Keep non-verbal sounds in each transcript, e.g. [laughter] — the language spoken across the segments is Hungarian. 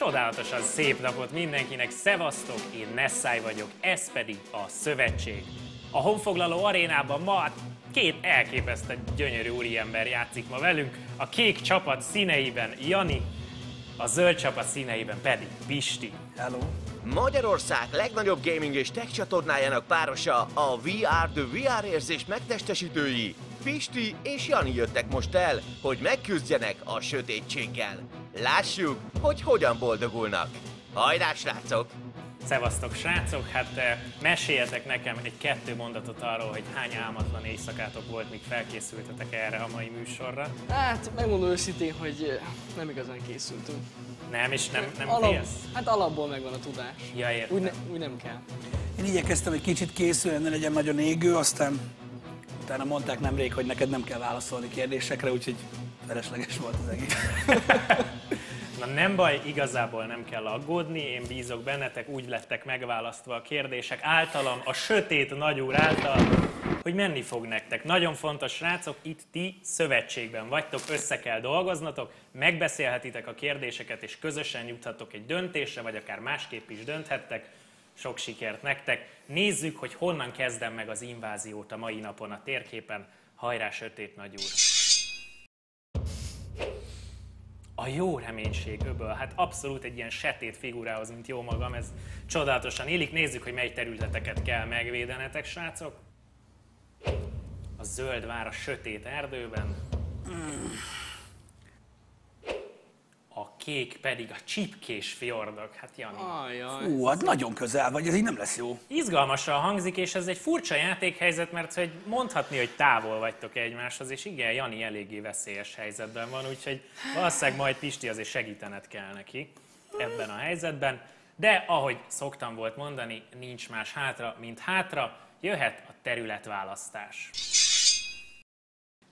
Csodálatosan szép napot mindenkinek, szevasztok, én Nessai vagyok, ez pedig a Szövetség. A honfoglaló arénában ma hát két elképesztő gyönyörű úriember játszik ma velünk, a kék csapat színeiben Jani, a zöld csapat színeiben pedig Pisti. Hello. Magyarország legnagyobb gaming és tech csatornájának párosa a VR The VR érzés megtestesítői. Pisti és Jani jöttek most el, hogy megküzdjenek a sötétséggel. Lássuk, hogy hogyan boldogulnak. Hajrá, srácok! Szevasztok srácok, hát eh, meséljetek nekem egy kettő mondatot arról, hogy hány álmatlan éjszakátok volt, míg felkészültetek erre a mai műsorra. Hát, megmondom őszintén, hogy eh, nem igazán készültünk. Nem, és nem, nem Alap, félsz? hát alapból megvan a tudás. Ja, értem. Úgy, ne, úgy nem kell. Én igyekeztem egy kicsit készülni, ne legyen nagyon égő, aztán utána mondták nemrég, hogy neked nem kell válaszolni kérdésekre, úgyhogy felesleges volt az egész. [laughs] Na nem baj, igazából nem kell aggódni, én bízok bennetek, úgy lettek megválasztva a kérdések általam, a sötét nagyúr által, hogy menni fog nektek. Nagyon fontos, srácok, itt ti szövetségben vagytok, össze kell dolgoznatok, megbeszélhetitek a kérdéseket, és közösen juthatok egy döntésre, vagy akár másképp is dönthettek. Sok sikert nektek! Nézzük, hogy honnan kezdem meg az inváziót a mai napon a térképen. Hajrá, sötét nagyúr! A jó reménység öböl, hát abszolút egy ilyen setét figurához, mint jó magam, ez csodálatosan élik. Nézzük, hogy mely területeket kell megvédenetek, srácok. A zöld vár a sötét erdőben. A kék pedig a csipkés fjordok. Hát Jani. Ajaj. Ú, hát nagyon közel vagy, ez így nem lesz jó. Izgalmasan hangzik, és ez egy furcsa játékhelyzet, mert hogy mondhatni, hogy távol vagytok egymáshoz, és igen, Jani eléggé veszélyes helyzetben van, úgyhogy valószínűleg majd Pisti azért segítened kell neki ebben a helyzetben. De ahogy szoktam volt mondani, nincs más hátra, mint hátra, jöhet a területválasztás.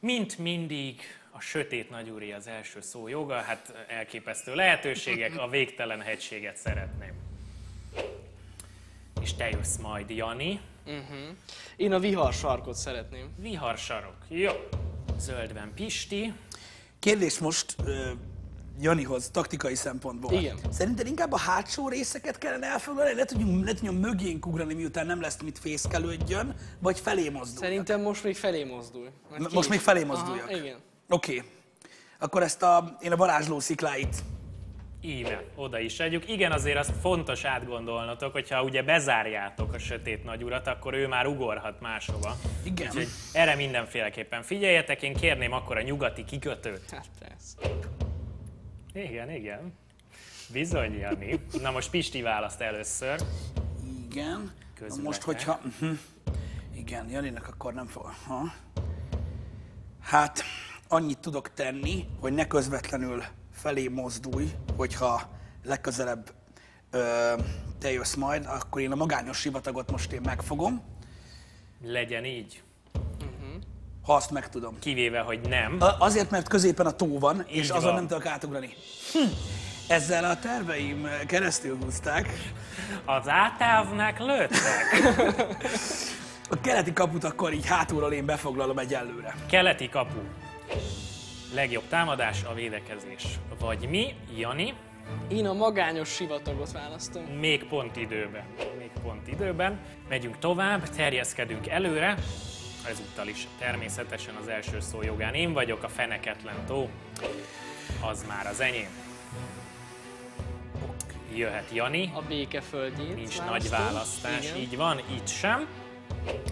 Mint mindig, a sötét nagyúri az első szó joga, hát elképesztő lehetőségek, a végtelen hegységet szeretném. És te jössz majd, Jani. Én a vihar sarkot szeretném. Viharsarok. Jó. Zöldben Pisti. Kérdés most ö, Janihoz, taktikai szempontból. Igen. Szerinted inkább a hátsó részeket kellene elfoglalni, le tudjunk, le tudjunk mögénk ugrani, miután nem lesz mit fészkelődjön, vagy felé mozduljak? Szerintem most még felé mozdulj. Már M- ki most még felé Aha, mozduljak? igen. Oké. Okay. Akkor ezt a, én a varázsló szikláit Íme, oda is adjuk. Igen, azért azt fontos átgondolnotok, hogyha ugye bezárjátok a sötét nagyurat, akkor ő már ugorhat máshova. Igen. Úgyhogy erre mindenféleképpen figyeljetek, én kérném akkor a nyugati kikötőt. Hát persze. Igen, igen. Bizony, Jani. Na most Pisti választ először. Igen. Na Közületek. most, hogyha... Uh-huh. Igen, Janinak akkor nem fog... Ha. Hát, annyit tudok tenni, hogy ne közvetlenül felé mozdulj, hogyha legközelebb ö, te jössz majd, akkor én a magányos sivatagot most én megfogom, Legyen így. ha azt meg tudom. Kivéve, hogy nem. Azért, mert középen a tó van, és Így azon van. nem tudok átugrani. Hm. Ezzel a terveim keresztül húzták. Az átávnak lőttek. [laughs] A keleti kaput akkor így hátulról én befoglalom egyelőre. Keleti kapu. Legjobb támadás a védekezés. Vagy mi, Jani, Én a magányos sivatagot választom. még pont időben. Még pont időben. Megyünk tovább, terjeszkedünk előre. Ezúttal is természetesen az első szó jogán én vagyok, a feneketlen tó. Az már az enyém. Jöhet Jani, A békeföldjét nincs választom. nagy választás, Igen. így van, itt sem.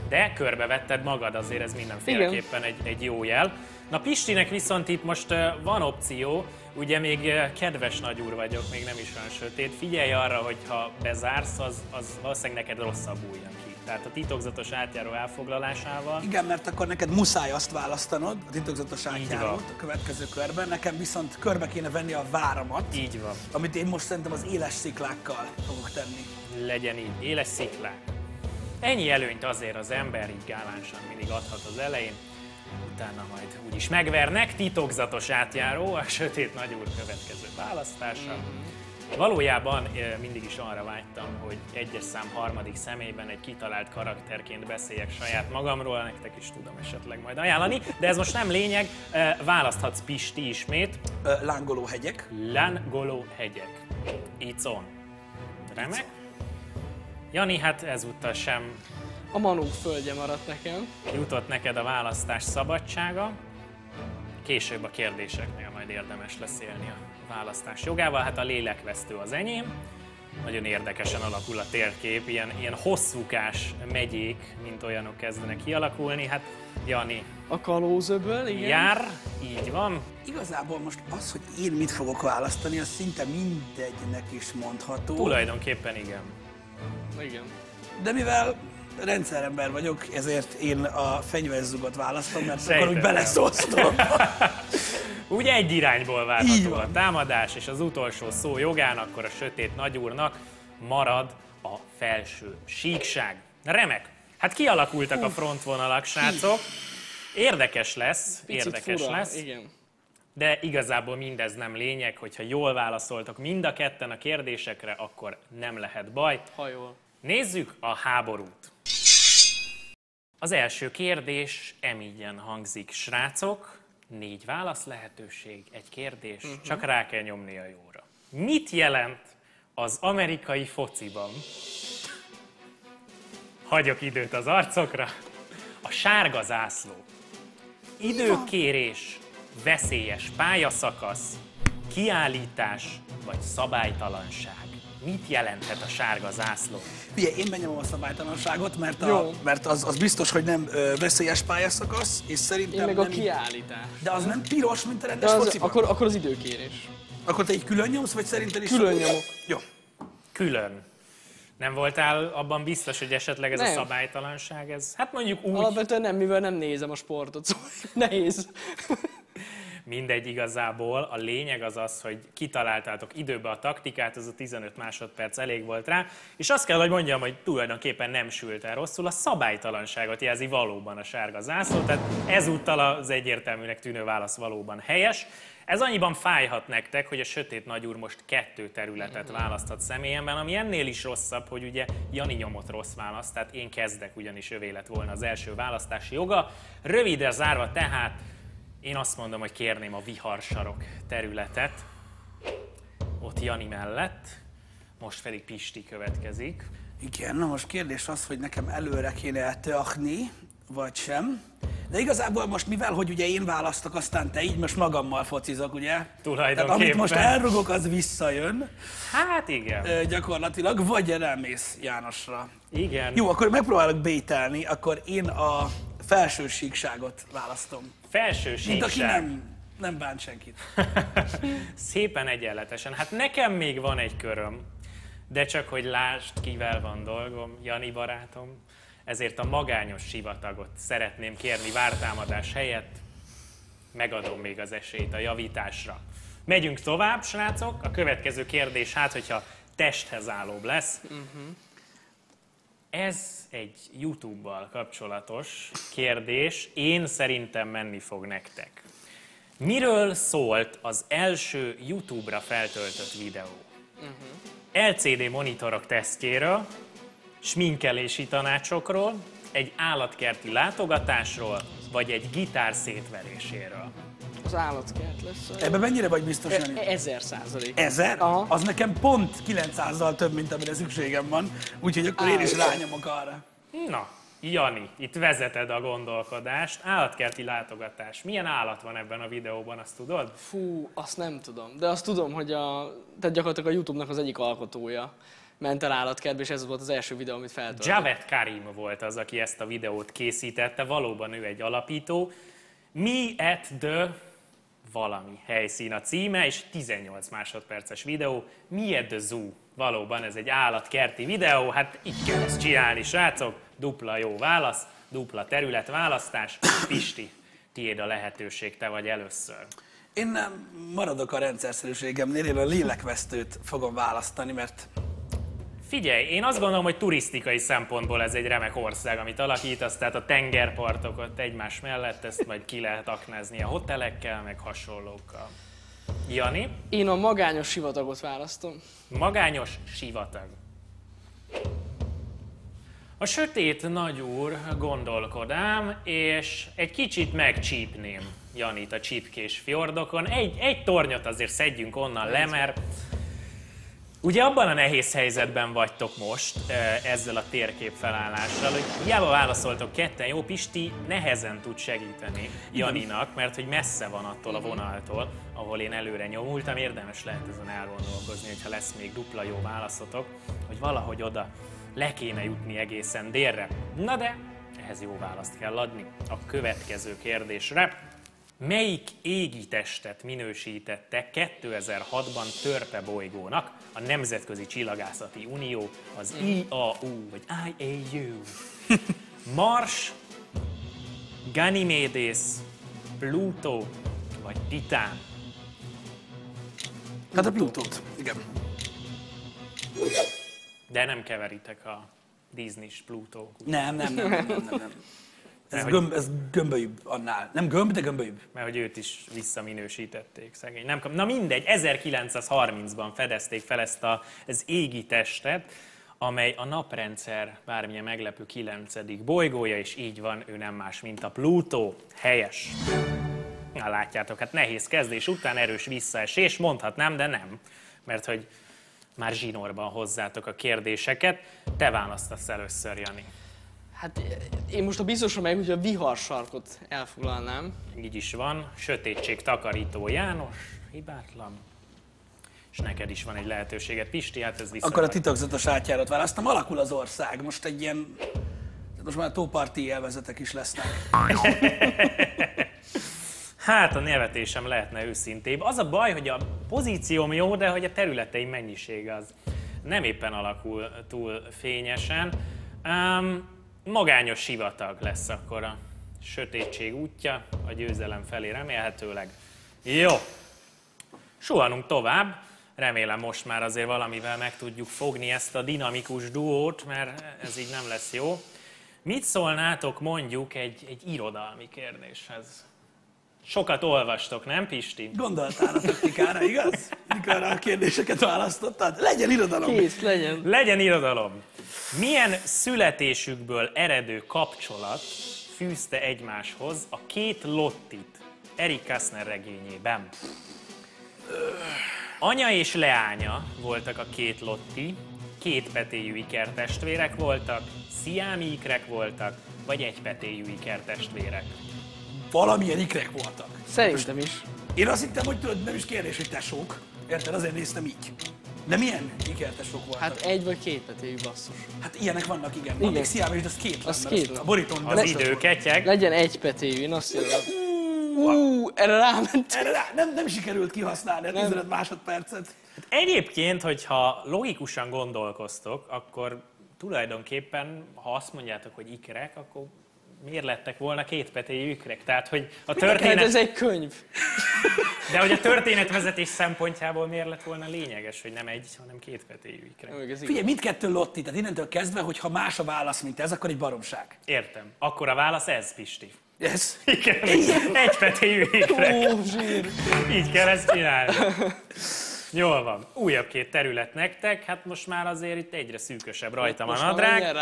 De körbevetted magad, azért ez mindenféleképpen egy, egy jó jel. Na Pistinek viszont itt most van opció, ugye még kedves nagyúr vagyok, még nem is olyan sötét. Figyelj arra, hogy ha bezársz, az, az valószínűleg neked rosszabbul jön ki. Tehát a titokzatos átjáró elfoglalásával Igen, mert akkor neked muszáj azt választanod, a titokzatos átjárót a következő körben, nekem viszont körbe kéne venni a váramat, így van. amit én most szerintem az éles sziklákkal fogok tenni. legyen így, éles sziklák. Ennyi előnyt azért az ember így gálánsan mindig adhat az elején, utána majd úgyis megvernek, titokzatos átjáró, a sötét nagyúr következő választása. Valójában mindig is arra vágytam, hogy egyes szám harmadik személyben egy kitalált karakterként beszéljek saját magamról, nektek is tudom esetleg majd ajánlani, de ez most nem lényeg, választhatsz Pisti ismét, lángoló hegyek. Lángoló hegyek. Icon. Remek. Jani, hát ezúttal sem A manók földje maradt nekem. jutott neked a választás szabadsága. Később a kérdéseknél majd érdemes lesz élni a választás jogával. Hát a lélekvesztő az enyém. Nagyon érdekesen alakul a térkép, ilyen, ilyen hosszúkás megyék, mint olyanok kezdenek kialakulni. Hát Jani A kalózöböl, igen. jár, így van. Igazából most az, hogy én mit fogok választani, az szinte mindegynek is mondható. Tulajdonképpen igen. Igen. De mivel rendszerember vagyok, ezért én a fenyvezzugot választom, mert akkor Sejtettem. úgy dologba. Úgy [laughs] egy irányból várható a támadás, és az utolsó szó jogán akkor a sötét nagyúrnak marad a felső síkság. Remek! Hát kialakultak a frontvonalak, srácok. Érdekes lesz, Picit érdekes fura. lesz, Igen. De igazából mindez nem lényeg, hogyha jól válaszoltok mind a ketten a kérdésekre, akkor nem lehet baj. Ha jól. Nézzük a háborút. Az első kérdés emígyen hangzik, srácok. Négy válasz lehetőség, egy kérdés, uh-huh. csak rá kell nyomni a jóra. Mit jelent az amerikai fociban? Hagyok időt az arcokra. A sárga zászló. Időkérés, veszélyes pályaszakasz, kiállítás vagy szabálytalanság. Mit jelenthet a sárga zászló? Ugye, én benyomom a szabálytalanságot, mert, a, Jó. mert az, az biztos, hogy nem ö, veszélyes pályaszakasz, és szerintem Én meg a nem kiállítás. De az nem piros, mint a De rendes az, fociban? akkor, akkor az időkérés. akkor te így külön nyomsz, vagy szerinted is? Külön nyomok. Jó. Külön. Nem voltál abban biztos, hogy esetleg ez a Nem. szabálytalanság, ez, hát mondjuk úgy, Alapvetően nem, mivel nem nézem a sportot, szóval nehéz. Mindegy igazából. A lényeg az az, hogy kitaláltátok időbe a taktikát, ez a 15 másodperc elég volt rá, és azt kell, hogy mondjam, hogy tulajdonképpen nem sült el rosszul, a szabálytalanságot jelzi valóban a sárga zászló, tehát ezúttal az egyértelműnek tűnő válasz valóban helyes. Ez annyiban fájhat nektek, hogy a sötét nagyúr most kettő területet választhat személyemben, ami ennél is rosszabb, hogy ugye Jani nyomott rossz választ, tehát én kezdek, ugyanis övé lett volna az első választási joga. Rövidre zárva tehát én azt mondom, hogy kérném a viharsarok területet, ott Jani mellett, most pedig Pisti következik. Igen, na most kérdés az, hogy nekem előre kéne eltöakni, vagy sem. De igazából most mivel, hogy ugye én választok, aztán te így most magammal focizok, ugye? Tehát Tulajdonképpen. amit most elrugok, az visszajön Hát igen, ö, gyakorlatilag, vagy elmész Jánosra. igen. Jó, akkor megpróbálok bételni, akkor én a felső síkságot választom. Felső Mint aki nem, nem bánt senkit. [laughs] Szépen egyenletesen. Hát nekem még van egy köröm, de csak hogy lásd, kivel van dolgom, Jani barátom. Ezért a magányos sivatagot szeretném kérni vártámadás helyett. Megadom még az esélyt a javításra. Megyünk tovább, srácok. A következő kérdés, hát hogyha testhez állóbb lesz. Ez egy YouTube-bal kapcsolatos kérdés. Én szerintem menni fog nektek. Miről szólt az első YouTube-ra feltöltött videó? LCD monitorok tesztjéről, sminkelési tanácsokról, egy állatkerti látogatásról, vagy egy gitár szétveréséről. Az állatkert lesz. Ebben mennyire vagy biztos, Jani? E- Ezer százalék. Ezer? Aha. Az nekem pont 900-zal több, mint amire szükségem van. Úgyhogy akkor én is rányomok arra. Na, Jani, itt vezeted a gondolkodást. Állatkerti látogatás. Milyen állat van ebben a videóban, azt tudod? Fú, azt nem tudom. De azt tudom, hogy a, tehát gyakorlatilag a YouTube-nak az egyik alkotója ment el állatkertbe, és ez volt az első videó, amit feltöltött. Javed Karim volt az, aki ezt a videót készítette, valóban ő egy alapító. Me at the valami helyszín a címe, és 18 másodperces videó. At the zoo. Valóban ez egy állatkerti videó, hát így kell ezt csinálni, srácok. Dupla jó válasz, dupla területválasztás. Pisti, tiéd a lehetőség, te vagy először. Én nem maradok a rendszerszerűségemnél, én a lélekvesztőt fogom választani, mert Figyelj, én azt gondolom, hogy turisztikai szempontból ez egy remek ország, amit alakítasz, tehát a tengerpartok ott egymás mellett, ezt majd ki lehet aknázni a hotelekkel, meg hasonlókkal. Jani, Én a magányos sivatagot választom. magányos sivatag. A sötét nagyúr gondolkodám, és egy kicsit megcsípném Janit a csípkés fjordokon. Egy, egy tornyot azért szedjünk onnan le, mert Ugye abban a nehéz helyzetben vagytok most eh, ezzel a térkép felállással, hogy hiába válaszoltok ketten, jó Pisti nehezen tud segíteni Janinak, mert hogy messze van attól a vonaltól, ahol én előre nyomultam, érdemes lehet ezen elgondolkozni, hogyha lesz még dupla jó válaszotok, hogy valahogy oda le kéne jutni egészen délre. Na de ehhez jó választ kell adni a következő kérdésre. Melyik égi testet minősítette 2006-ban Törpe bolygónak a Nemzetközi Csillagászati Unió, az IAU, vagy IAU? [laughs] Mars, Ganymedes, Pluto, vagy Titán? Hát a Plutót. Igen. De nem keveritek a Disney-s Pluto. Nem, nem, nem, nem, nem, nem. nem. Ez, hogy- gömb, ez gömbölyűbb annál. Nem gömb, de gömbölyűbb. mert hogy őt is visszaminősítették, szegény. Nem. Na mindegy, 1930-ban fedezték fel ezt a, az égi testet, amely a naprendszer bármilyen meglepő kilencedik bolygója, és így van, ő nem más, mint a Plutó. Helyes. Na látjátok, hát nehéz kezdés után erős visszaesés, mondhatnám, de nem. Mert hogy már zsinórban hozzátok a kérdéseket. Te választasz először, Jani. Hát én most a biztosra meg, hogy a viharsarkot elfoglalnám. Így is van. Sötétség takarító János, hibátlan. És neked is van egy lehetőséget. Pisti, hát ez viszonylag... Akkor a titokzatos átjárat választom. Alakul az ország. Most egy ilyen... Most már tóparti élvezetek is lesznek. [laughs] Hát a nevetésem lehetne őszintébb. Az a baj, hogy a pozícióm jó, de hogy a területeim mennyisége az nem éppen alakul túl fényesen. Um, magányos sivatag lesz akkor a sötétség útja, a győzelem felé remélhetőleg. Jó, Suhanunk tovább. Remélem most már azért valamivel meg tudjuk fogni ezt a dinamikus duót, mert ez így nem lesz jó. Mit szólnátok mondjuk egy, egy irodalmi kérdéshez? Sokat olvastok, nem Pisti? Gondoltál a taktikára, igaz? Mikor a kérdéseket választottad? Legyen irodalom. Kész, legyen. Legyen irodalom. Milyen születésükből eredő kapcsolat fűzte egymáshoz a két Lottit Erik Kastner regényében? Anya és leánya voltak a két Lotti, két petéjű ikertestvérek voltak, sziámi ikrek voltak, vagy egy petéjű ikertestvérek. Valamilyen ikrek voltak. Szerintem is. Én azt hittem, hogy tudod, nem is kérdés, hogy tesók. Érted? Azért néztem így. De milyen ikertesók voltak? Hát egy vagy két petéjű basszus. Hát ilyenek vannak, igen. Igen. még sziám, és az két Az lenne, két azt. A borítón Az idő ketyeg. Legyen egy petéjű, én azt jövök. Ú, erre ráment. Erre rá, nem, nem sikerült kihasználni a Nem. 15 másodpercet. Egyébként, hogyha logikusan gondolkoztok, akkor tulajdonképpen, ha azt mondjátok, hogy ikrek, akkor miért lettek volna két petéjű ikrek? Tehát, hogy a történet, ez egy könyv. [laughs] de hogy a történetvezetés szempontjából miért lett volna lényeges, hogy nem egy, hanem két petéjű ikrek? Jó, ez igaz. Figyelj, mindkettő Lotti, tehát innentől kezdve, hogy ha más a válasz, mint ez, akkor egy baromság. Értem. Akkor a válasz ez, Pisti. Ez. Igen, egy petéjű ikrek. Ó, zsír. Így kell ezt csinálni. Jól van. Újabb két terület nektek, hát most már azért itt egyre szűkösebb rajtam a nadrág.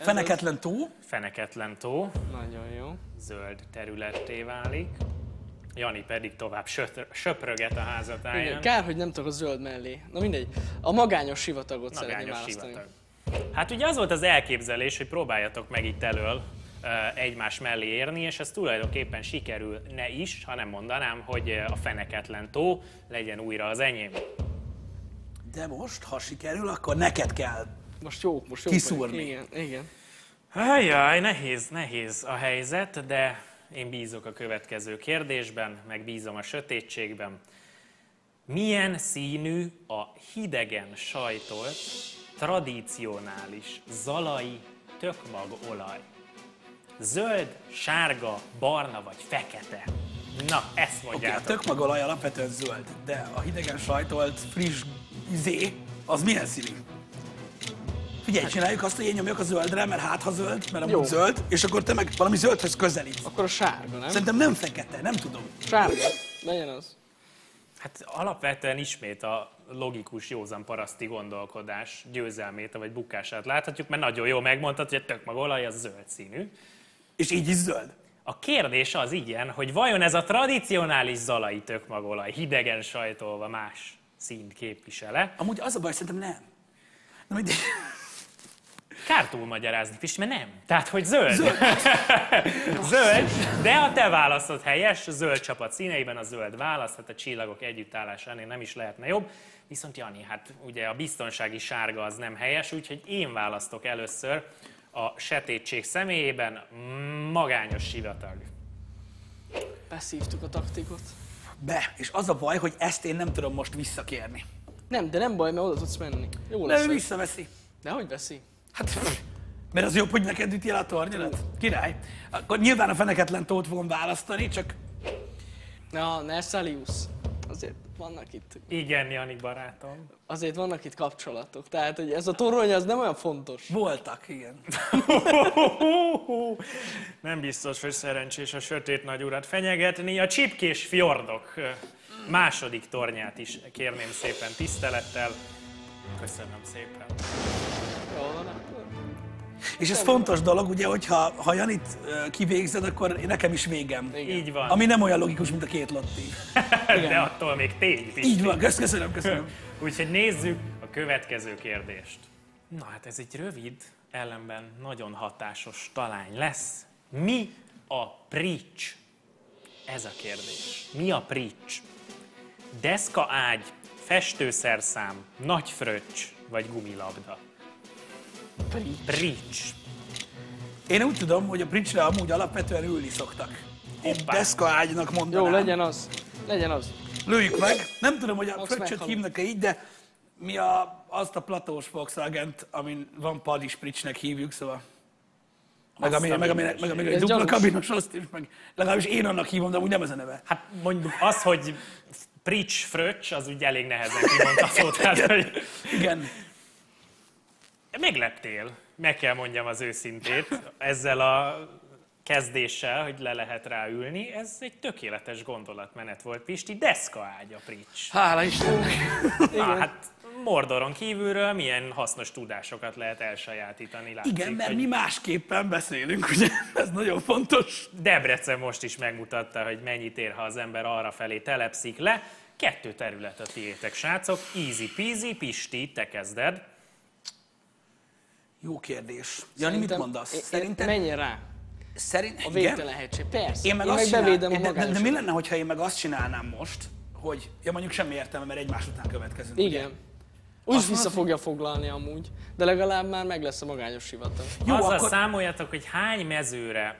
Feneketlen tó. Feneketlen tó. Nagyon jó. zöld területté válik. Jani pedig tovább sötr- söpröget a Igen, házatáján. kár, hogy nem tudok a zöld mellé. Na mindegy. A magányos sivatagot szeretném Magányos választani. sivatag. Hát ugye az volt az elképzelés, hogy próbáljatok meg itt elől ö, egymás mellé érni, és ez tulajdonképpen sikerül ne is, hanem mondanám, hogy ö, a feneketlen tó legyen újra az enyém. De most, ha sikerül, akkor neked kell. Most jó, most jó. Kiszúrni. Igen, igen. Ajjaj, nehéz, nehéz a helyzet, de én bízok a következő kérdésben, meg bízom a sötétségben. Milyen színű a hidegen sajtolt, tradicionális zalai tökmagolaj? Zöld, sárga, barna vagy fekete? Na, ezt Oké, a mondjátok. tökmagolaj alapvetően zöld, de a hidegen sajtolt friss izé, az milyen színű? Figyelj, csináljuk azt, hogy én nyomjak a zöldre, mert hát ha zöld, mert amúgy Jó. zöld, és akkor te meg valami zöldhöz közelítsz. Akkor a sárga, nem? Szerintem nem fekete, nem tudom. Sárga. Legyen az. Hát alapvetően ismét a logikus, józan paraszti gondolkodás győzelmét vagy bukását láthatjuk, mert nagyon jól megmondtad, hogy a tökmagolaj az zöld színű. És így is zöld. A kérdés az igen, hogy vajon ez a tradicionális zalai tökmagolaj hidegen sajtolva más színt képvisele. Amúgy az a baj, szerintem nem. Na mindegy. Kár túlmagyarázni, Pisti, mert nem. Tehát, hogy zöld. Zöld. [laughs] zöld, de a te válaszod helyes, zöld csapat színeiben a zöld válasz, hát a csillagok együttállásánél nem is lehetne jobb. Viszont Jani, hát ugye a biztonsági sárga az nem helyes, úgyhogy én választok először a setétség személyében magányos sivatag. Beszívtuk a taktikot. Be. És az a baj, hogy ezt én nem tudom most visszakérni. Nem, de nem baj, mert oda tudsz menni. Jó De lesz. ő ez. visszaveszi. De hogy veszi? Hát, mert az jobb, hogy neked üti el a tornyodat. Király. Akkor nyilván a feneketlen tót fogom választani, csak Na, Nersalius. Azért vannak itt, Igen, Jani barátom. azért vannak itt kapcsolatok. Tehát, hogy ez a torony az nem olyan fontos. voltak, igen. [laughs] Nem biztos, hogy szerencsés a sötét nagy urat fenyegetni. A csipkés fjordok második tornyát is kérném szépen tisztelettel. Köszönöm szépen. És ez fontos dolog, ugye, hogyha ha Janit kivégzed, akkor nekem is végem. Igen. Így van. Ami nem olyan logikus, mint a két lotti. [laughs] De attól még tény. Pisti. Így van, kösz- köszönöm, köszönöm. [laughs] Úgyhogy nézzük a következő kérdést. Na hát ez egy rövid, ellenben nagyon hatásos talány lesz. Mi a prics? Ez a kérdés. Mi a prics? Deszka ágy, festőszerszám, nagy fröccs vagy gumilabda? Prics. Én úgy tudom, hogy a bridge amúgy alapvetően ülni szoktak. Én deszka ágynak mondanám. Jó, legyen az. Legyen az. Lőjük meg. Nem tudom, hogy a fröccsöt hívnak-e így, de mi a, azt a platós volkswagen amin van pali spricsnek hívjuk, szóval. Meg, ami, meg, ami, meg, ami dupla gyanús. kabinos, azt is, meg legalábbis én annak hívom, de úgy nem ez a neve. Hát mondjuk az, hogy prics, fröccs, az úgy elég nehezen kimondható. [laughs] Tehát, hogy Igen. Megleptél, meg kell mondjam az őszintét, ezzel a kezdéssel, hogy le lehet ráülni. Ez egy tökéletes gondolatmenet volt, Pisti. Deszka ágy a prics. Hála Istennek. [laughs] Ah, hát Mordoron kívülről milyen hasznos tudásokat lehet elsajátítani, látszik, Igen, mert hogy mi másképpen beszélünk, ugye? Ez nagyon fontos. Debrecen most is megmutatta, hogy mennyit ér, ha az ember arra felé telepszik le. Kettő terület a tiétek, srácok. Easy peasy, Pisti, te kezded. Jó kérdés. Jani, mit mondasz? Szerintem... Menjen rá. Szerint... A végtelen hegység. Persze. Én meg, én azt meg bevédem a csinál... de, de, de mi lenne, hogyha én meg azt csinálnám most, hogy, ja mondjuk semmi értelme, mert egymás után következünk. ugye? Igen. Úgy Azt vissza fogja foglalni amúgy, de legalább már meg lesz a magányos sivatag. Jó, Azzal akkor számoljatok, hogy hány mezőre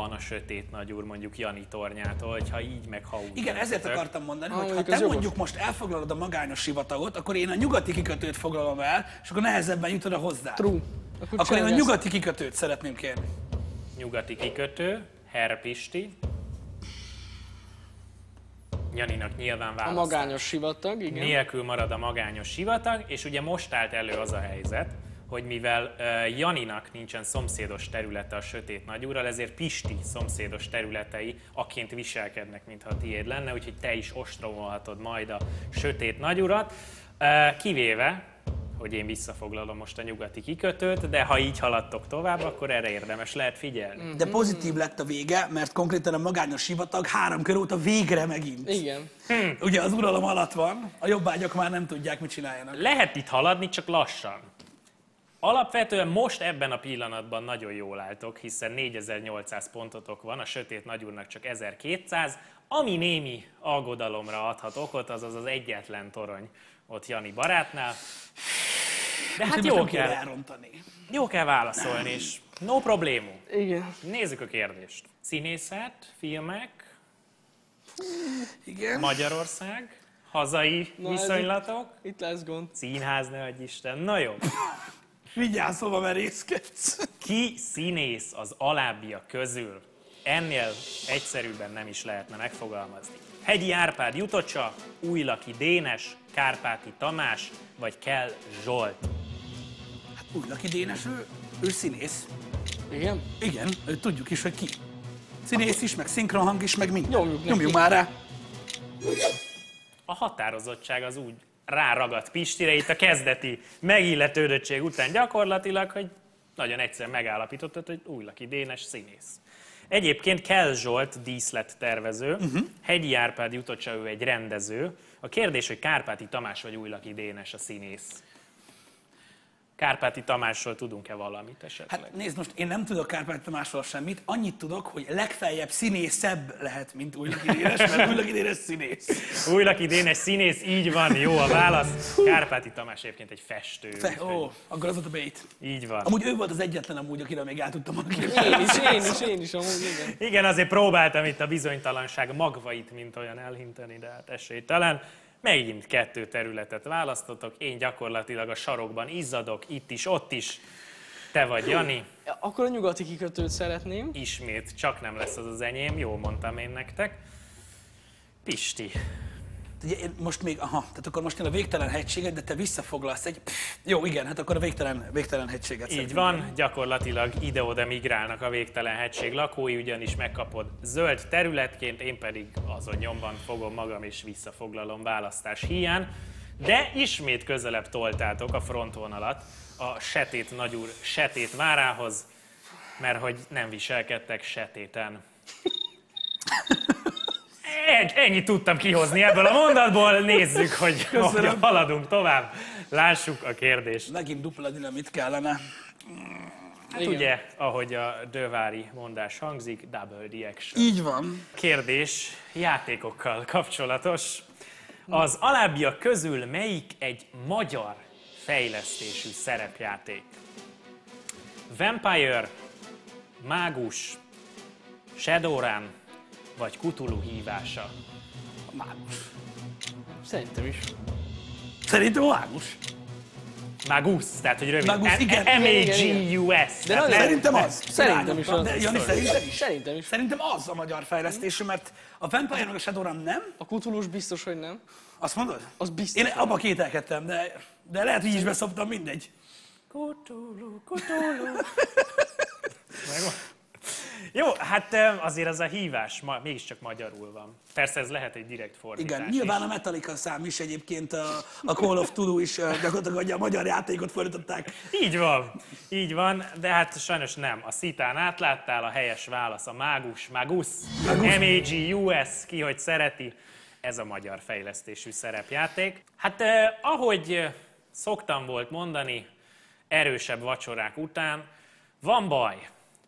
van a sötét nagyúr mondjuk Jani tornyától, hogyha így meg ha úgy. igen, ezért akartam mondani, Ah, hogy ha te jogos. mondjuk most elfoglalod a magányos sivatagot, akkor én a nyugati kikötőt foglalom el, és akkor nehezebben jutod a hozzá. True. Akkor én a nyugati kikötőt szeretném kérni. Nyugati kikötő, Herr Pisti. Janinak nyilván A választ. magányos sivatag, igen. Nélkül marad a magányos sivatag, és ugye most állt elő az a helyzet, hogy mivel uh, Janinak nincsen szomszédos területe a sötét nagyúrral, ezért Pisti szomszédos területei akként viselkednek, mintha a tiéd lenne, úgyhogy te is ostromolhatod majd a sötét nagyurat, uh, kivéve, hogy én visszafoglalom most a nyugati kikötőt, de ha így haladtok tovább, akkor erre érdemes lehet figyelni. De pozitív lett a vége, mert konkrétan a magányos sivatag három kör óta végre megint. Igen. Ugye az uralom alatt van, a jobbágyak már nem tudják, mit csináljanak. Lehet itt haladni, csak lassan. Alapvetően most ebben a pillanatban nagyon jól álltok, hiszen 4800 pontotok van, a sötét nagyúrnak csak 1200, ami némi aggodalomra adhat okot, az az egyetlen torony ott Jani barátnál. De hát jó kell, elrontani. jó kell válaszolni, és no problémú. Igen. Nézzük a kérdést. Színészet, filmek, Igen. Magyarország, hazai Na, viszonylatok, Itt lesz gond. színház, ne adj Isten. Na jó. Vigyázz, hova merészkedsz. Ki színész az alábbiak közül? Ennél egyszerűbben nem is lehetne megfogalmazni. Hegyi Árpád Jutocsa, Újlaki Dénes, Kárpáti Tamás, vagy Kell Zsolt. Új Laki Dénes, ő, ő színész. Igen? Igen, ő tudjuk is, hogy ki. Színész is, meg szinkronhang is, meg minden. Nyomjuk. Nyomjuk már rá. A határozottság az úgy ráragadt Pistire itt a kezdeti megilletődöttség után gyakorlatilag, hogy nagyon egyszer megállapítottad, hogy Újlaki Dénes színész. Egyébként Kell Zsolt díszlet tervező, uh-huh. Hegyi Árpád Jutocsa, ő egy rendező. A kérdés, hogy Kárpáti Tamás vagy Újlaki Dénes a színész. Kárpáti Tamásról tudunk-e valamit esetleg? Hát nézd, most én nem tudok Kárpát Tamásról semmit, annyit tudok, hogy legfeljebb színészebb lehet, mint Újlaki Dénes, mert Újlaki Dénes színész. Újlaki Dénes színész, így van, jó a válasz. Kárpáti Tamás egyébként egy festő. Fe, ó, akkor az volt a bait. Így van. Amúgy ő volt az egyetlen amúgy, akire még el tudtam Én is, én is, én is, amúgy igen. Igen, azért próbáltam itt a bizonytalanság magvait, mint olyan elhinteni, de hát esélytelen. Megint kettő területet választotok, én gyakorlatilag a sarokban izzadok, itt is, ott is. Te vagy Jani, Akkor a nyugati kikötőt szeretném. ismét csak nem lesz az az enyém, jól mondtam én nektek. Pisti, Ugye, én most még, aha, tehát akkor most jön a végtelen hegységet, de te visszafoglalsz egy... Pff, jó, igen, hát akkor a végtelen, végtelen hegységet így van, gyakorlatilag ide-oda migrálnak a végtelen hegység lakói, ugyanis megkapod zöld területként, én pedig azon nyomban fogom magam és visszafoglalom választás hiány. De ismét közelebb toltátok a frontvonalat a setét nagyúr setét várához, mert hogy nem viselkedtek setéten. [laughs] Egy, ennyit tudtam kihozni ebből a mondatból, nézzük, hogy, hogy haladunk tovább. Lássuk a kérdést. Megint dupla dinamit kellene. Hát Igen. ugye, ahogy a Dövári mondás hangzik, double the action. Így van. Kérdés játékokkal kapcsolatos. Az alábbiak közül melyik egy magyar fejlesztésű szerepjáték? Vampire, Mágus, Shadowrun vagy Cthulhu hívása? Mágus. Szerintem is. Szerintem a mágus. Magus, tehát hogy rövid. Magus, igen. M-A-G-U-S. De nem- Szerintem az. Szerintem is az. De Jani, szerintem is. Szerintem is. Szerintem az a magyar fejlesztésű, mert a Vampire meg a Shadowrun nem. A kutulus biztos, hogy nem. Azt mondod? Az biztos. Én abba kételkedtem, de, de lehet, hogy így is beszoptam, mindegy. Cthulhu, Cthulhu. [laughs] Megvan. Jó, hát azért az a hívás ma, mégiscsak magyarul van. Persze ez lehet egy direkt fordítás Igen, is. nyilván a Metallica szám is egyébként a, a Call of Duty is gyakorlatilag a magyar játékot fordították. Így van, így van, de hát sajnos nem. A szitán átláttál, a helyes válasz a mágus, magus, M-A-G-U-S, ki hogy szereti. Ez a magyar fejlesztésű szerepjáték. Hát eh, ahogy szoktam volt mondani, erősebb vacsorák után, van baj.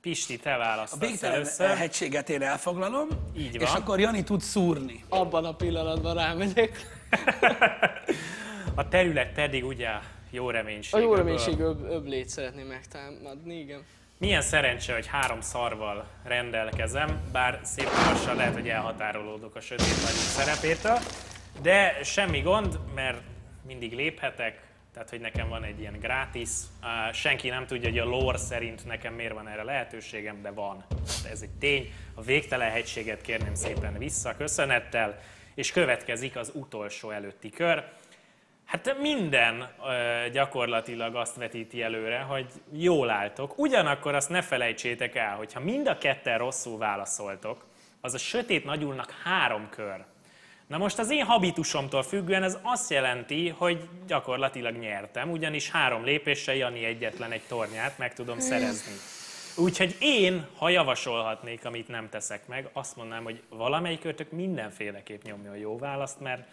Pisti, te A választasz végtelen először. hegységet én elfoglalom, Így és van. akkor Jani tud szúrni. Abban a pillanatban rámegyek. [laughs] A terület pedig ugye jó reménység. A jó reménység öb, öblét szeretném megtámadni, igen. Milyen szerencse, hogy három szarval rendelkezem, bár szép lassan lehet, hogy elhatárolódok a sötét nagyobb szerepétől, de semmi gond, mert mindig léphetek, tehát hogy nekem van egy ilyen gratis. Senki nem tudja, hogy a lore szerint nekem miért van erre lehetőségem, de van. Tehát ez egy tény. A végtelen hegységet kérném szépen vissza köszönettel, és következik az utolsó előtti kör. Hát minden gyakorlatilag azt vetíti előre, hogy jól álltok. Ugyanakkor azt ne felejtsétek el, hogy ha mind a ketten rosszul válaszoltok, az a sötét nagyulnak három kör. Na most az én habitusomtól függően ez azt jelenti, hogy gyakorlatilag nyertem, ugyanis három lépéssel Jani egyetlen egy tornyát meg tudom szerezni. Úgyhogy én, ha javasolhatnék, amit nem teszek meg, azt mondanám, hogy valamelyikőtök mindenféleképp nyomja a jó választ, mert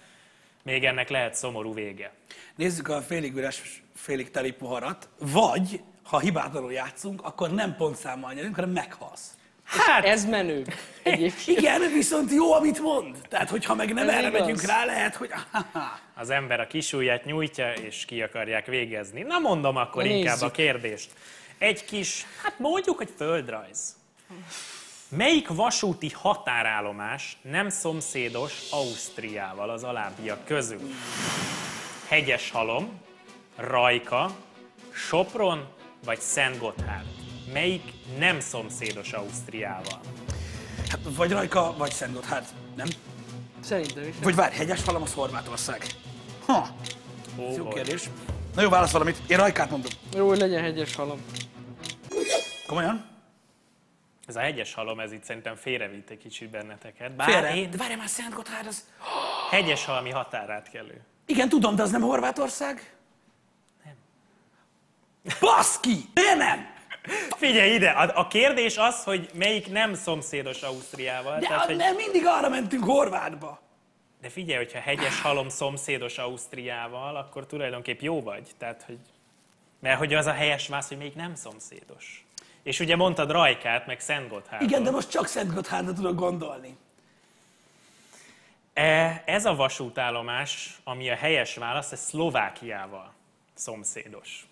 még ennek lehet szomorú vége. Nézzük a félig üres, félig teli poharat, vagy ha hibátlanul játszunk, akkor nem pontszámmal nyerünk, hanem meghalsz. Hát, Ez menő. [laughs] Egyébként. Igen, viszont jó, amit mond. Tehát, hogyha meg nem Ez erre igaz. megyünk rá, lehet, hogy... [laughs] az ember a kisujját nyújtja, és ki akarják végezni. Na mondom akkor Na, inkább nézzük. a kérdést. Egy kis, hát mondjuk, hogy földrajz. Melyik vasúti határállomás nem szomszédos Ausztriával az alábbiak közül? Hegyeshalom, Rajka, Sopron vagy Szent Gotthárd? Melyik nem szomszédos Ausztriával? Hát, vagy Rajka, vagy Szent Gotthárd. Nem? Szerintem is. Vagy várj, hegyes falam, az Horvátország. Ha, Ó, jó kérdés. Na jó, válasz valamit. Én Rajkát mondom. Jó, hogy legyen hegyes halom. Komolyan? Ez a hegyes halom, ez itt szerintem félrevitt egy kicsit benneteket. Bár Félre. én De várj már, Szent Gotthárd az... hegyes halmi határátkelő. Igen, tudom, de az nem Horvátország? Nem. Baszki! Miért nem? Figyelj ide, a, a kérdés az, hogy melyik nem szomszédos Ausztriával. De, tehát, hogy, de mindig arra mentünk Horvátba. de figyelj, hogyha hegyes halom szomszédos Ausztriával, akkor tulajdonképp jó vagy. Tehát, hogy, mert hogy az a helyes válasz, hogy melyik nem szomszédos. És ugye mondtad Rajkát, meg Szent Gotthárdot. Igen, de most csak Szent Gotthárdra tudok gondolni. E, Ez a vasútállomás, ami a helyes válasz, ez Szlovákiával szomszédos.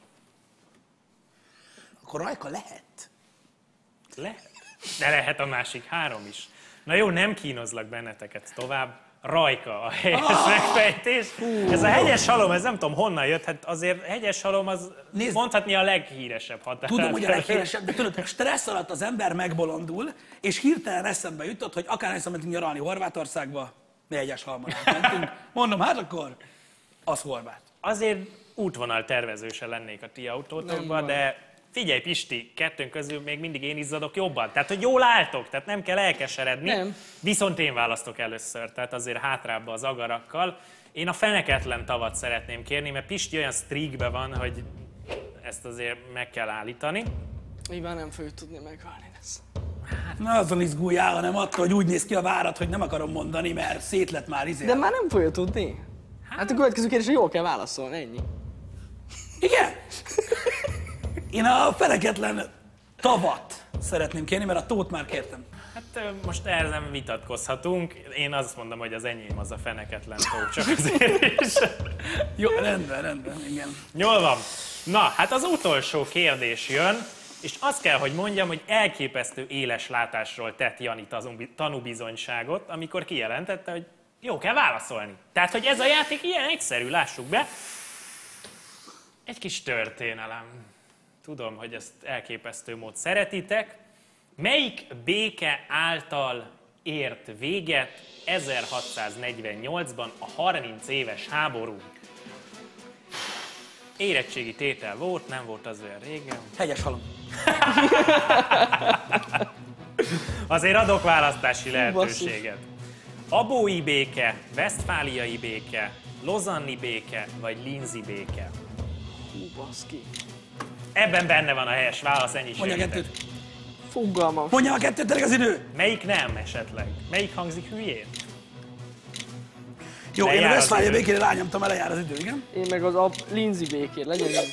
Akkor Rajka lehet. Lehet. De lehet a másik három is. Na jó, nem kínozlak benneteket tovább. Rajka a helyes Ah! megfejtés. Ez a hegyes halom, ez nem tudom honnan jött, hát azért hegyes halom az Nézd- mondhatni a leghíresebb határ. Tudom, hogy a leghíresebb, de tudod, stressz alatt az ember megbolondul, és hirtelen eszembe jutott, hogy akár mentünk nyaralni Horvátországba, mi egyes halmonát mentünk. Mondom, hát akkor az horvát. Azért útvonal tervezőse lennék a ti autótokban, de figyelj Pisti, kettőnk közül még mindig én izzadok jobban. Tehát, hogy jól álltok, tehát nem kell elkeseredni. Nem. Viszont én választok először, tehát azért hátrább az agarakkal. Én a feneketlen tavat szeretném kérni, mert Pisti olyan streakbe van, hogy ezt azért meg kell állítani. Így már nem fogjuk tudni meghalni ezt. Na azon izguljál, hanem attól, hogy úgy néz ki a várat, hogy nem akarom mondani, mert szét lett már izé. De már nem fogja tudni. Hát a következő kérdésre jól kell válaszolni, ennyi. Igen? Én a feneketlen tavat szeretném kérni, mert a tót már kértem. Hát most erről nem vitatkozhatunk. Én azt mondom, hogy az enyém az a feneketlen tó, csak azért is. Jó, rendben, rendben, igen. Jól van. Na, hát az utolsó kérdés jön, és azt kell, hogy mondjam, hogy elképesztő éles látásról tett Jani tanúbi- tanúbizonyságot, amikor kijelentette, hogy jó, kell válaszolni. Tehát, hogy ez a játék ilyen egyszerű, lássuk be. Egy kis történelem. Tudom, hogy ezt elképesztő mód szeretitek. Melyik béke által ért véget 1648-ban a 30 éves háború? Érettségi tétel volt, nem volt az olyan régen. Hegyes halom. [laughs] Azért adok választási lehetőséget. Abói béke, Westfáliai béke, Lozanni béke, vagy Linzi béke. Hú, baszki. Ebben benne van a helyes válasz, ennyi Mondja kettőt. Fogalmam. Mondja a kettőt, tényleg az idő. Melyik nem esetleg? Melyik hangzik hülyén? Jó, én a Lejár Westfália békére rányomtam, elejár az idő, igen. Én meg az a Lindsay békét, legyen.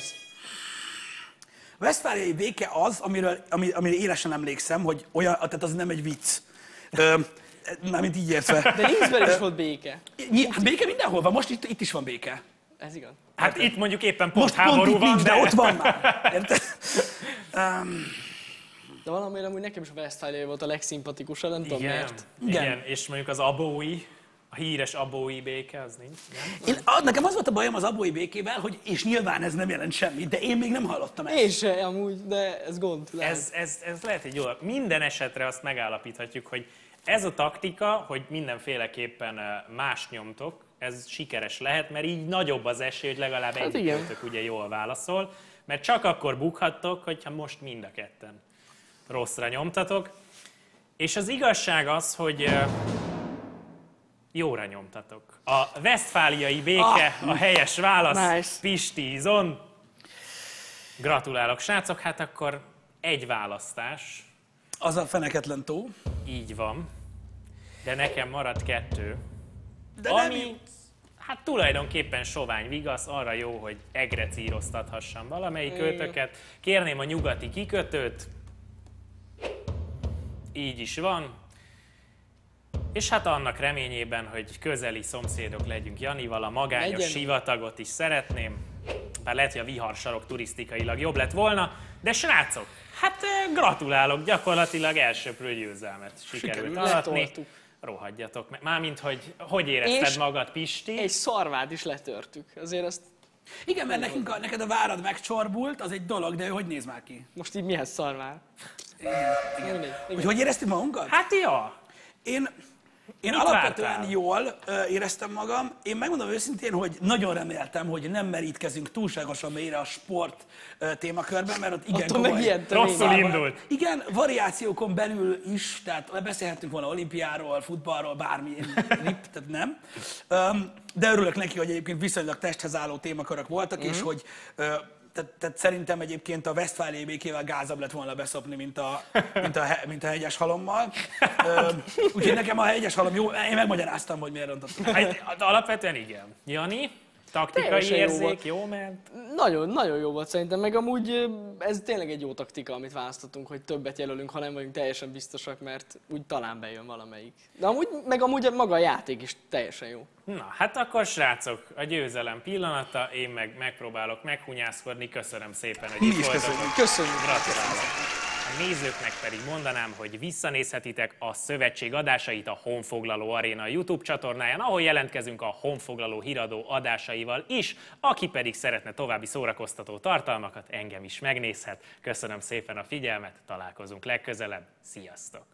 A Westfáliai béke az, amiről, ami, amire élesen emlékszem, hogy olyan, tehát az nem egy vicc. Ö, mármint így értve. De Lindsayben is volt béke. Hát béke mindenhol van, most itt, itt is van béke. Ez igaz. Hát itt mondjuk éppen pont Most háború van, nincs, de de ott van már. Érted? [laughs] Um, De valamiért amúgy nekem is a Westfalia volt a legszimpatikusabb, nem tudom Igen, miért. igen. Igen. és mondjuk az abói, a híres abói béke, az nincs. Nem? én, a, nekem az volt a bajom az abói békével, hogy, és nyilván ez nem jelent semmit, de én még nem hallottam ezt. Én se amúgy, de ez gond. Lehet. Ez, ez, ez lehet egy jó. Minden esetre azt megállapíthatjuk, hogy ez a taktika, hogy mindenféleképpen más nyomtok, ez sikeres lehet, mert így nagyobb az esély, hogy legalább Hát egy igen. ugye jól válaszol, mert csak akkor bukhattok, hogyha most mind a ketten rosszra nyomtatok. És az igazság az, hogy jóra nyomtatok. A Westfáliai béke a helyes válasz. Nice. Pisti Izon. Gratulálok, srácok. Hát akkor egy választás. Az a feneketlen tó. Így van. De nekem maradt kettő. De nem ami, jut. Hát tulajdonképpen sovány vigasz, arra jó, hogy egre círoztathassam valamelyik kötöket. Kérném a nyugati kikötőt. Így is van. És hát annak reményében, hogy közeli szomszédok legyünk Janival, a magányos Legyen. sivatagot is szeretném. Bár lehet, hogy a viharsarok turisztikailag jobb lett volna, de srácok, hát eh, gratulálok, gyakorlatilag elsőprő győzelmet sikerült Sikerült, letoltuk. Rohadjatok meg. Mármint, hogy hogy érezted És- magad, Pisti? Egy szarvát is letörtük. Azért azt Igen, mert nekünk a, neked a várad megcsorbult, az egy dolog, de ő hogy néz már ki? most így mihez szarvál? Igen, igen. Mindegy. Hogy hogy éreztük magunkat? Hát ja, Én, én Mit alapvetően vártál? jól ö, éreztem magam. Én megmondom őszintén, hogy nagyon reméltem, hogy nem merítkezünk túlságosan mélyre a sport ö, témakörben, mert ott igen Attól komoly- megijedtem Rosszul indult. Igen, variációkon belül is, tehát beszélhetünk volna olimpiáról, futballról, bármi, rip, tehát nem. De örülök neki, hogy egyébként viszonylag testhez álló témakörök voltak, Mhm. és hogy ö, tehát, tehát szerintem egyébként a Westfáliai békével gázabb lett volna beszopni, mint a, mint a, he- mint a hegyes halommal. Úgyhogy nekem a hegyes halom jó, én megmagyaráztam, hogy miért rontottam. Hát, alapvetően igen. Jani, taktikai Teljesen jó érzék, volt. jó, mert Nagyon, nagyon jó volt szerintem, meg amúgy ez tényleg egy jó taktika, amit választottunk, hogy többet jelölünk, ha nem vagyunk teljesen biztosak, mert úgy talán bejön valamelyik. De amúgy, meg amúgy maga a játék is teljesen jó. Na, hát akkor srácok, a győzelem pillanata, én meg megpróbálok meghunyászkodni, köszönöm szépen, hogy itt voltatok. köszönjük. Köszönjük! Gratulálok! A nézőknek pedig mondanám, hogy visszanézhetitek a szövetség adásait a Honfoglaló Aréna YouTube csatornáján, ahol jelentkezünk a Honfoglaló híradó adásaival is. Aki pedig szeretne további szórakoztató tartalmakat, engem is megnézhet. Köszönöm szépen a figyelmet, találkozunk legközelebb. Sziasztok!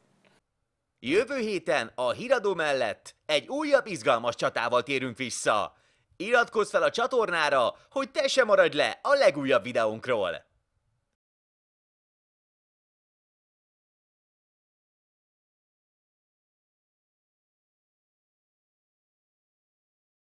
Jövő héten a híradó mellett egy újabb izgalmas csatával térünk vissza. Iratkozz fel a csatornára, hogy te sem maradj le a legújabb videónkról!